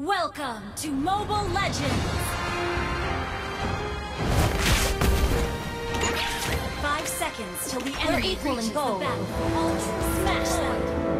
Welcome to Mobile Legends! Five seconds till the enemy We're equal in goal. Smash them!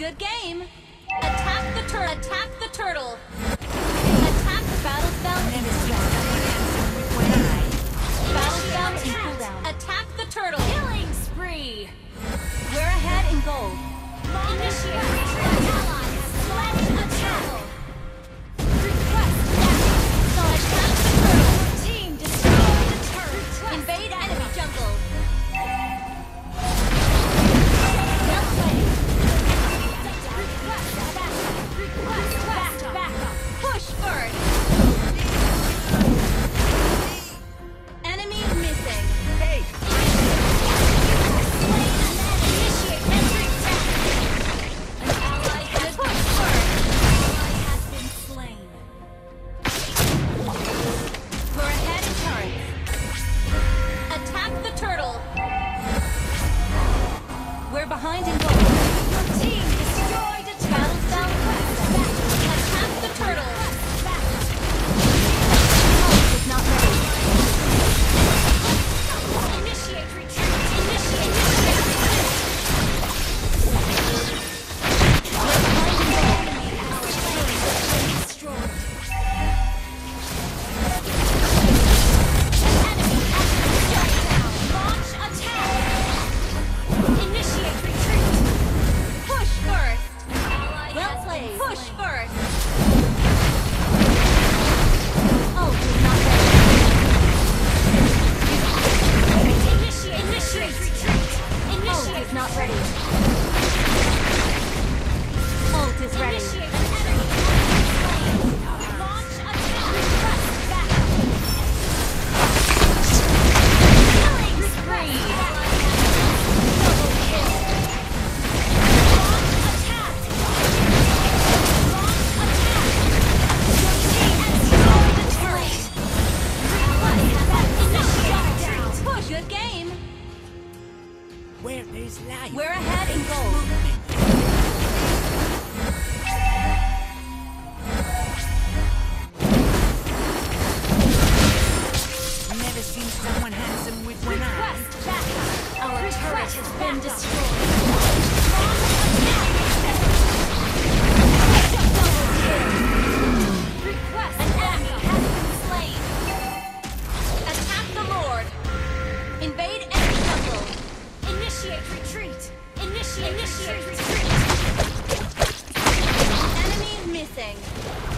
Good game. Attack the turtle. Attack the turtle. Attack the battle spell and is just Battle spell in cooldown. Attack the turtle. Killing spree. We're ahead in gold. Initiate. We're behind in... first. Initiate retreat! Initiate, Initiate retreat. retreat! Enemy missing!